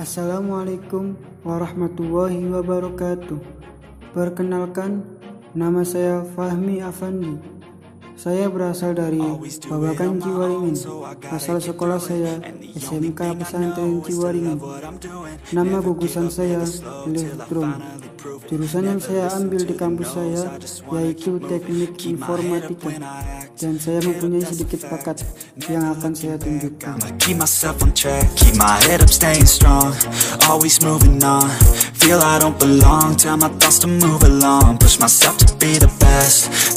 Assalamualaikum warahmatullahi wabarakatuh. Perkenalkan, nama saya Fahmi Afandi. Saya berasal dari Babakan Ciwaringin. Asal sekolah saya SMK Pesantren Ciwaringin. Nama gugusan saya Elektron. Jurusan yang saya ambil di kampus saya yaitu Teknik Informatika. dan saya mempunyai sedikit bakat yang akan saya tunjukkan. Feel I don't belong. Tell my thoughts to move along, push myself to be the best.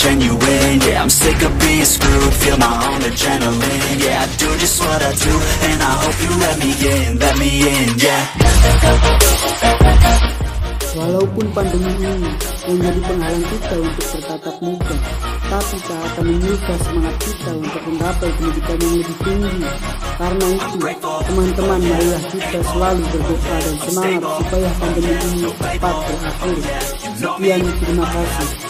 Genuine. Yeah, I'm sick of being screwed, feel my own adrenaline. Yeah, I do just what I do, and I hope you let me in, let me in. Yeah. Walaupun pandemi ini menjadi penghalang kita untuk bertatap muka, tapi tak akan menyuka semangat kita untuk mencapai pendidikan yang lebih tinggi. Karena itu, teman-teman marilah kita selalu berdoa dan semangat supaya pandemi ini cepat berakhir. Sekian terima kasih.